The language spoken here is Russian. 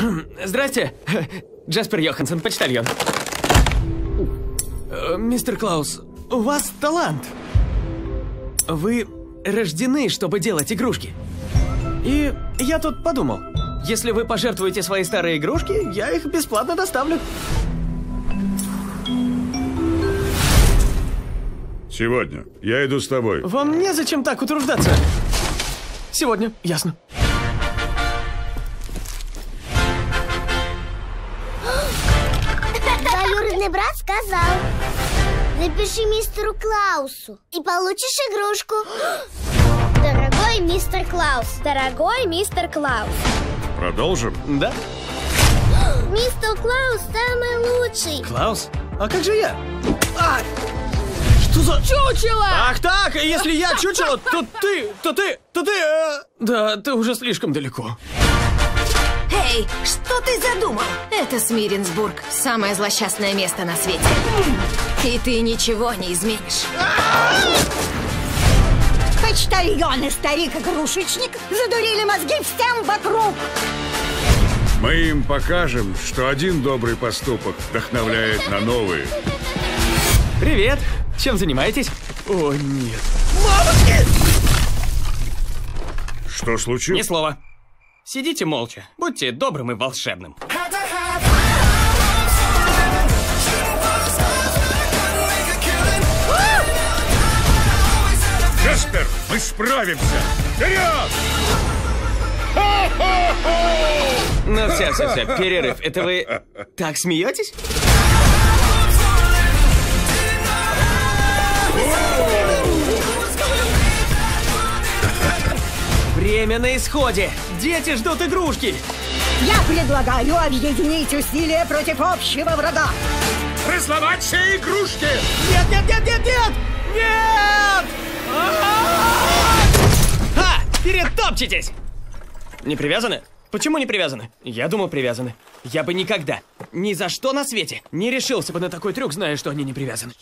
Здрасте. Джаспер Йоханссон, почтальон. Э, Мистер Клаус, у вас талант. Вы рождены, чтобы делать игрушки. И я тут подумал, если вы пожертвуете свои старые игрушки, я их бесплатно доставлю. Сегодня. Я иду с тобой. Вам незачем так утруждаться. Сегодня, ясно. Двоюродный брат сказал Напиши мистеру Клаусу И получишь игрушку Дорогой мистер Клаус Дорогой мистер Клаус Продолжим? Да? Мистер Клаус самый лучший Клаус? А как же я? А! Что за... Чучело! Ах так, если я чучело, то ты, то ты, то ты... э, Да, ты уже слишком далеко. Эй, что ты задумал? Это Смиренсбург, самое злосчастное место на свете. И ты ничего не изменишь. Почтальон и старик-игрушечник задурили мозги всем вокруг. Мы им покажем, что один добрый поступок вдохновляет на новые. Привет. Чем занимаетесь? О, нет. Что Ни случилось? слова. Сидите молча. Будьте добрым и волшебным. Джаспер, мы справимся! Вперед! Ну все, все, все, перерыв. Это вы так смеетесь? Время на исходе. Дети ждут игрушки. Я предлагаю объединить усилия против общего врага. Разломать все игрушки! Нет, нет, нет, нет, нет! Нет! Ха! Перетопчетесь! Не привязаны? Почему не привязаны? Я думал, привязаны. Я бы никогда, ни за что на свете, не решился бы на такой трюк, зная, что они не привязаны.